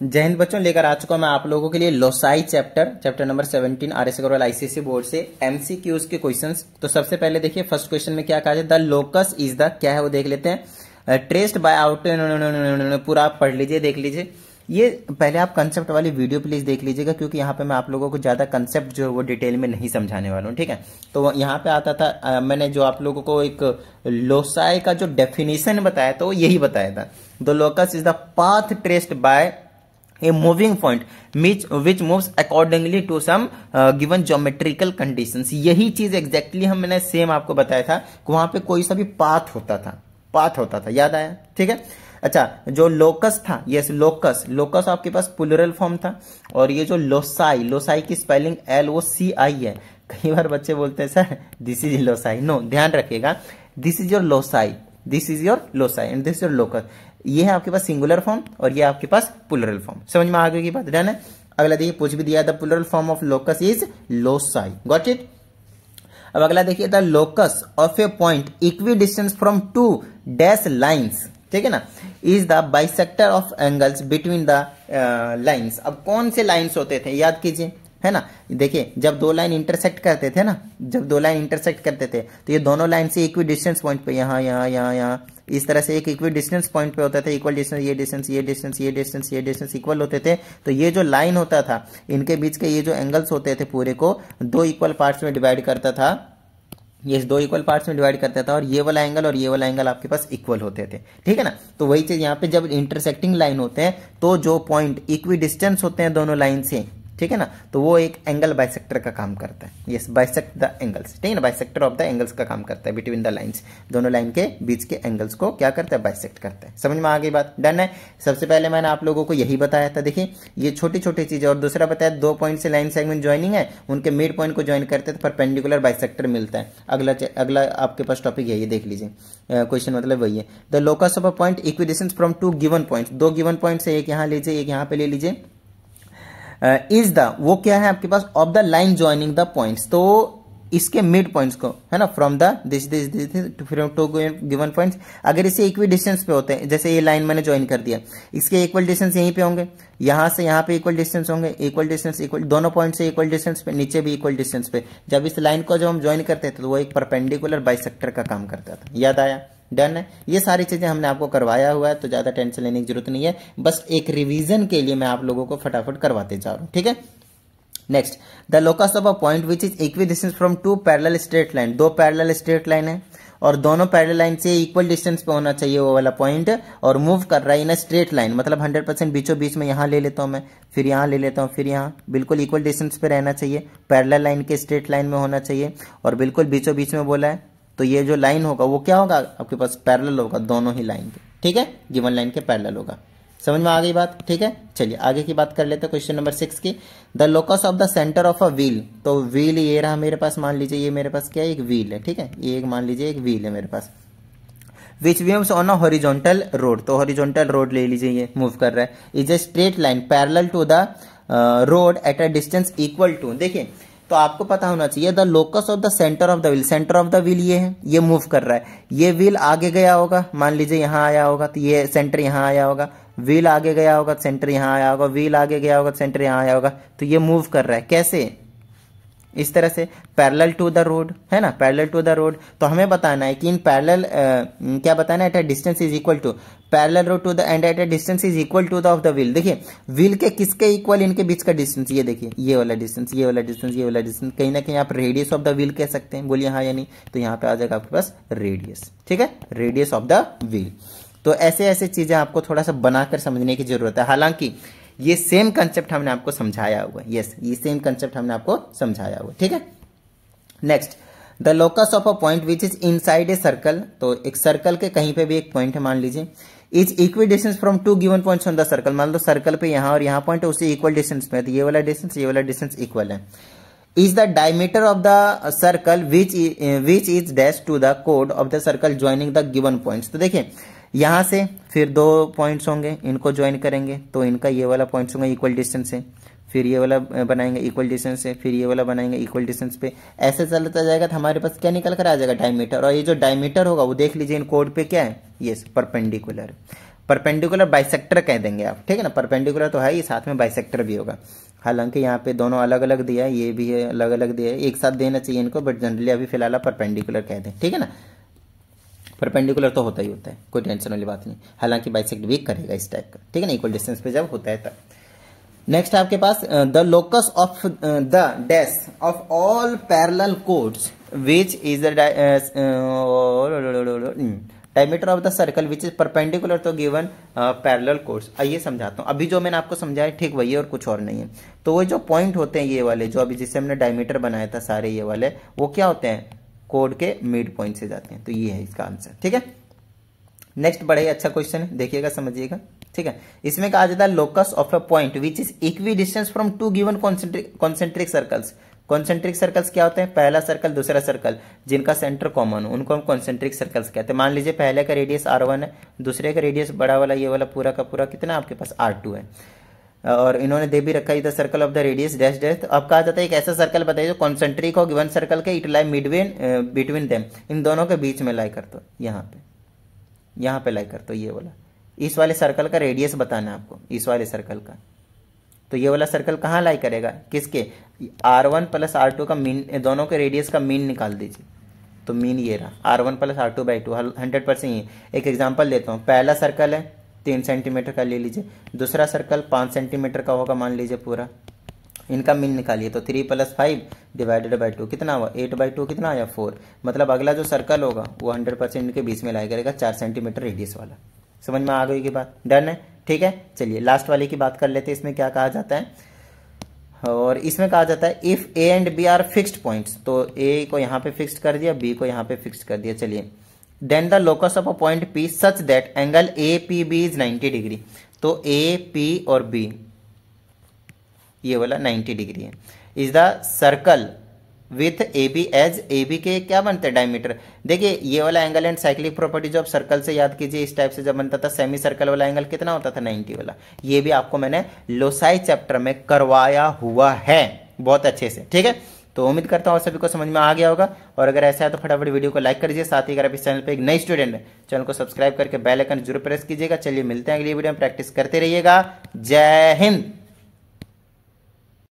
जय हिंद बच्चों लेकर आ चुका मैं आप लोगों के लिए loci chapter chapter number 17 R S Agarwal ICSC board से एमसीक्यूज के क्वेश्चंस तो सबसे पहले देखिए फ़र्स्ट क्वेश्चन में क्या कहा जाए? द लोकस इज़ द क्या है वो देख लेते हैं। ट्रेस्ड बाय आउट पूरा आप पढ़ लीजिए देख लीजिए। ये पहले आप कंसेप्ट वाली वीडियो प्लीज़ देख लीजिएगा क्योंकि यहाँ पे मैं आप लोगों को ज़्यादा कंसेप्ट जो है वो डिटेल में नहीं समझाने वाला हूँ ठीक है? तो यहाँ पे आता था आ, मैंने जो आप लोगों को एक लोसाई का जो डेफिनेशन बताया तो यही बताया था। The locus is the path traced by a moving point which which moves accordingly to some uh, given geometrical conditions. यही चीज़ एग्जैक्टली हम मैंने सेम आपको बताया था कि वहाँ पे कोई सा भी पाथ होता था। पाथ होता था। याद आया? ठीक है? अच्छा जो लोकस था यस लोकस लोकस आपके पास पुलरल फॉर्म था। और ये जो लोसाई लोसाई की spelling L O C I है। कई बार बच्चे बोलते हैं sir this is loci no ध्यान रखिएगा। This is your loci this is your loci and this your locus ये है आपके पास सिंगुलर फॉर्म और ये आपके पास पुलरल फॉर्म समझ में आगे की बात? डन है? अगला देखिए, पूछ भी दिया the plural form of locus is loci got it अब अगला देखिए the locus of a point equidistance from two dash lines ठीक है ना? Is the bisector of angles between the lines अब कौन से लाइन्स होते थे? याद कीजिए। है ना? देखिए, जब दो लाइन इंटरसेक्ट करते थे ना, जब दो लाइन इंटरसेक्ट करते थे तो ये दोनों लाइन से इक्वी डिस्टेंस पॉइंट पे, यहाँ यहाँ यहाँ यहाँ, इस तरह से एक इक्वी डिस्टेंस पॉइंट पे होता था इक्वल डिस्टेंस ये डिस्टेंस ये डिस्टेंस ये डिस्टेंस ये डिस्टेंस इक्वल होते थे। तो ये जो लाइन होता था, इनके बीच के ये जो एंगल्स होते थे पूरे को, दो इक्वल पार्ट्स में डिवाइड करता था। ये दो इक्वल पार्ट्स में डिवाइड करता था, और ये वाला एंगल और ये वाला एंगल आपके पास इक्वल होते थे। ठीक है ना? तो वही चीज़ यहाँ पे जब इंटरसेक्टिंग लाइन होते हैं तो जो पॉइंट इक्वी डिस्टेंस होते हैं दोनों लाइन से ठीक है ना? तो वो एक एंगल बाइसेक्टर का काम करता है। यस बाइसेक्ट द एंगल्स ठीक है ना? बाइसेक्टर ऑफ़ द एंगल्स का काम करता है बिटवीन द लाइंस दोनों लाइन के बीच के एंगल्स को क्या करता है? बाइसेक्ट करता है। समझ में आ गई बात? डन है? सबसे पहले मैंने आप लोगों को यही बताया था, देखिए, ये छोटी छोटी चीज़ और दूसरा बताया, दो पॉइंट से लाइन सेगमेंट ज्वाइनिंग है, उनके मिड पॉइंट को ज्वाइन करते थे परपेंडिकुलर बाइसेक्टर मिलता है। अगला अगला आपके पास टॉपिक है ये देख लीजिए। क्वेश्चन मतलब वही है। The locus of a point equidistance from two given point दो गिवन पॉइंट से एक यहाँ लीजिए, एक यहाँ पे ले लीजिए। इज़ द वो क्या है आपके पास? Of the line joining the points तो इसके मिड पॉइंट्स को, है ना? From the this this this from two given points अगर इसे इक्वल डिस्टेंस पे होते हैं, जैसे ये लाइन मैंने ज्वाइन कर दिया, इसके इक्वल डिस्टेंस यहीं पे होंगे, यहाँ से यहाँ पे इक्वल डिस्टेंस होंगे इक्वल डिस्टेंस इक्वल दोनों पॉइंट से इक्वल डिस्टेंस पे, नीचे भी इक्वल डिस्टेंस पे। जब इस लाइन को जब हम ज्वाइन करते थे तो वो एक परपेंडिकुलर बाइसेक्टर का काम करता था। याद आया? डन है। ये सारी चीज़ें हमने आपको करवाया हुआ है तो ज़्यादा टेंशन लेने की ज़रूरत नहीं है। बस एक रिवीजन के लिए मैं आप लोगों को फटाफट करवाते जा रहा हूँ, ठीक है? Next the locus of a point which is equidistance from two parallel straight line दो पैरल स्ट्रेट लाइन है, और दोनों पैरल लाइन से इक्वल डिस्टेंस पे होना चाहिए वो वाला पॉइंट और मूव कर रहा है इन स्ट्रेट लाइन मतलब 100 परसेंट बीचों बीच में यहाँ ले लेता हूँ मैं, फिर यहाँ ले लेता हूँ, फिर यहाँ। बिल्कुल इक्वल डिस्टेंस पे रहना चाहिए पैरल लाइन के स्ट्रेट लाइन में होना चाहिए, और बिल्कुल बीचों बीच में बोला है। तो ये जो लाइन होगा, वो क्या होगा? आपके पास पैरेलल होगा, दोनों ही लाइन के। ठीक है? गिवन लाइन के पैरेलल होगा। समझ में आ गई बात? ठीक है? चलिए, आगे की बात कर लेते हैं क्वेश्चन नंबर सिक्स की। The locus of the centre of a wheel तो व्हील ये रहा मेरे पास, मान लीजिए ये मेरे पास क्या है? एक व्हील है, ठीक है? ये एक, मान लीजिए एक व्हील है मेरे पास। Which moves on a horizontal road तो हॉरिजॉन्टल रोड ले लीजिए, ये मूव कर रहा है। Is a straight line parallel to the road at a distance equal to देखिए तो आपको पता होना चाहिए the locus of the centre of the wheel centre of the wheel ये है, ये मूव कर रहा है। ये व्हील आगे गया होगा, मान लीजिए यहाँ आया होगा तो ये सेंटर यहाँ आया होगा व्हील आगे गया होगा सेंटर यहाँ आया होगा व्हील आगे गया होगा सेंटर यहाँ आया होगा तो ये मूव कर रहा है। कैसे? इस तरह से पैरेलल टू द रोड है ना? पैरेलल टू द रोड तो हमें बताना है कि इन पैरेलल क्या बताना है? At a distance is equal to parallel road to the and at a distance is equal to the of the wheel देखिए व्हील के किसके इक्वल इनके बीच का डिस्टेंस ये देखिए, ये वाला डिस्टेंस ये वाला डिस्टेंस ये वाला डिस्टेंस कहीं ना कहीं आप रेडियस ऑफ़ द व्हील कह सकते हैं। बोलिए हाँ या नहीं? तो यहाँ पे आ जाएगा आपके पास रेडियस ठीक है? रेडियस ऑफ़ द व्हील तो ऐसे ऐसे चीज़ें आपको थोड़ा सा बनाकर समझने की ज़रूरत है। हालाँकि ये सेम कंसेप्ट हमने आपको समझाया हुआ है। यस ये सेम कंसेप्ट हमने आपको समझाया हुआ ठीक है? Next the locus of a point which is inside a circle तो एक सर्कल के कहीं पे भी एक पॉइंट है, मान लीजिए is equal distance from two given points on the circle मान लो सर्कल पे यहाँ और यहाँ पॉइंट है, उसी इक्वल डिस्टेंस में तो ये वाला डिस्टेंस ये वाला डिस्टेंस इक्वल है। Is the diameter of the circle which which is dash to the code of the circle joining the given points तो देखिए यहाँ से फिर दो पॉइंट्स होंगे, इनको ज्वाइन करेंगे तो इनका ये वाला पॉइंट्स होंगे इक्वल डिस्टेंस से। फिर ये वाला बनाएँगे इक्वल डिस्टेंस से, फिर ये वाला बनाएँगे इक्वल डिस्टेंस पे। ऐसे चलता जाएगा तो हमारे पास क्या निकल कर आ जाएगा डायमीटर और ये जो डायमीटर होगा, वो देख लीजिए इन कोड पे क्या है? ये परपेंडिकुलर परपेंडिकुलर बाइसेक्टर कह देंगे आप, ठीक है ना? परपेंडिकुलर तो है ही, साथ में बाइसेक्टर भी होगा। हालाँकि यहाँ पे दोनों अलग अलग दिया है, ये भी है अलग अलग दिया है। एक साथ देना चाहिए इनको बट जनरली अभी फ़िलहाल आप परपेंडिकुलर कह दें, ठीक है ना? परपेंडिकुलर तो होता ही होता है, कोई टेंशन वाली बात नहीं। हालाँकि बाइसेक्ट भी करेगा इस टाइप का। ठीक है ना? इक्वल डिस्टेंस पे जब होता है तब। नेक्स्ट आपके पास the locus of the these of all parallel chords which is diameter of the circle which is perpendicular to given parallel chords आइए समझाता हूँ। अभी जो मैंने आपको समझाया, ठीक वही है और कुछ और नहीं है। तो वो जो पॉइंट होते हैं, ये वाले, जो अभी जिससे हमने डायमीटर बनाया था सारे ये वाले, वो क्या होते हैं? कोड के मिड पॉइंट से जाते हैं। तो ये है इसका आंसर, ठीक है? नेक्स्ट बड़ा ही अच्छा क्वेश्चन है, देखिएगा, समझिएगा, ठीक है? इसमें कहा जाता है locus of a point which is equidistance from two given concentric circles concentric circles क्या होते हैं? पहला सर्कल दूसरा सर्कल जिनका सेंटर कॉमन हो, उनको हम कॉन्सेंट्रिक सर्कल्स कहते हैं। मान लीजिए, पहले का रेडियस आर वन है, दूसरे का रेडियस बड़ा वाला, ये वाला, पूरा का पूरा, कितना आपके पास आर टू है? और इन्होंने दे भी रखा है, इधर circle of the radius dash dash तो अब कहा जाता है एक ऐसा सर्कल बताइए जो कॉन्सेंट्रिक हो गिवन सर्कल के it lie midway between them इन दोनों के बीच में लाई कर दो यहाँ पे। यहाँ पे लाई कर दो ये वाला। इस वाले सर्कल का रेडियस बताना है आपको, इस वाले सर्कल का। तो ये वाला सर्कल कहाँ लाई करेगा? किसके? R one plus R two का मीन दोनों के रेडियस का मीन निकाल दीजिए। तो मीन ये रहा। R one plus R two by two hundred percent ये। एक एग्ज़ाम्पल देता हूँ। पहला सर्कल है तीन सेंटीमीटर का ले लीजिए। दूसरा सर्कल पाँच सेंटीमीटर का होगा, मान लीजिए पूरा। इनका मीन निकालिए तो three plus five divided by two कितना हुआ एट बाई टू कितना आया फोर मतलब अगला जो सर्कल होगा, वो हंड्रेड परसेंट इनके बीच में लाया करेगा, चार सेंटीमीटर रेडियस वाला। समझ में आ गई की बात? डन है? ठीक है? चलिए लास्ट वाले की बात कर लेते हैं, इसमें क्या कहा जाता है? और इसमें कहा जाता है if A and B are fixed points तो ए को यहाँ पे फिक्स्ड कर दिया बी को यहाँ पे फिक्स्ड कर दिया। चलिए then the locus of a point P such that angle A P B is 90 degree तो ए पी और बी ये वाला 90 डिग्री है। Is the circle with A B as A B के क्या बनते हैं डायमीटर देखिए, ये वाला एंगल एंड साइक्लिक प्रॉपर्टी जो आप सर्कल से याद कीजिए, इस टाइप से जब बनता था सेमी सर्कल वाला एंगल कितना होता था? 90 वाला। ये भी आपको मैंने लोसाई चैप्टर में करवाया हुआ है, बहुत अच्छे से। ठीक है? तो उम्मीद करता हूँ सभी को समझ में आ गया होगा। और अगर ऐसा है तो फटाफट वीडियो को लाइक कर दीजिए। साथ ही अगर आप इस चैनल पर एक नई स्टूडेंट है, चैनल को सब्सक्राइब करके बेल आइकन ज़रूर प्रेस कीजिएगा। चलिए मिलते हैं अगली वीडियो में। प्रैक्टिस करते रहिएगा। जय हिंद।